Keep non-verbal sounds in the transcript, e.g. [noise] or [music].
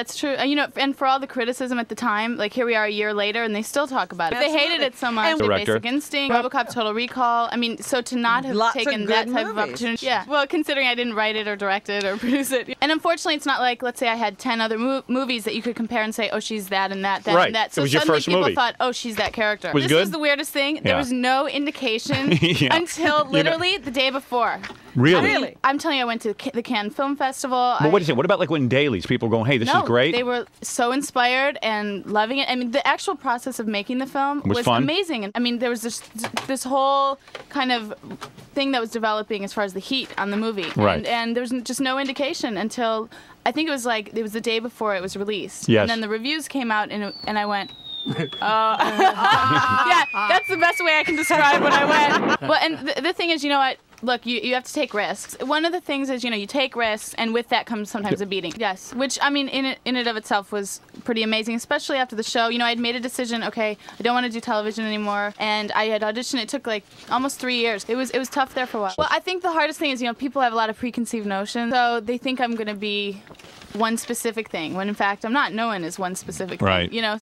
That's true. Uh, You know, and for all the criticism at the time, like here we are a year later, and they still talk about it. They hated it so much. And- The Director. Basic Instinct, RoboCop, Total Recall. I mean, so to not have Lots taken that type of movies. opportunity, yeah. Well, considering I didn't write it or direct it or [laughs] produce it, and unfortunately, it's not like let's say I had ten other mo- movies that you could compare and say, oh, she's that and that, that Right. and that. It So was your suddenly first people movie. thought, oh, she's that character. Was it this good? was the weirdest thing. There was no indication [laughs] Yeah. until [laughs] know- literally the day before. Really? Really? I'm telling you, I went to the Cannes Film Festival. But I- what do you say? What about like when dailies people going, hey, this no, is great? They were so inspired and loving it. I mean, the actual process of making the film Was fun? amazing. And I mean, there was this this whole kind of thing that was developing as far as the heat on the movie. Right. And, and there was just no indication until I think it was like it was the day before it was released. Yes. And then the reviews came out, and and I went. Oh, [laughs] [laughs] yeah, that's the best way I can describe what I went. Well, and the, the thing is, you know what? Look, you, you have to take risks. One of the things is, you know, you take risks, and with that comes sometimes a beating. Yes, which I mean, in it, in it of itself was pretty amazing, especially after the show. You know, I had made a decision. Okay, I don't want to do television anymore, and I had auditioned. It took like almost three years. It was it was tough there for a while. Well, I think the hardest thing is, you know, people have a lot of preconceived notions, so they think I'm going to be one specific thing when in fact I'm not. No one is one specific thing. Right. You know,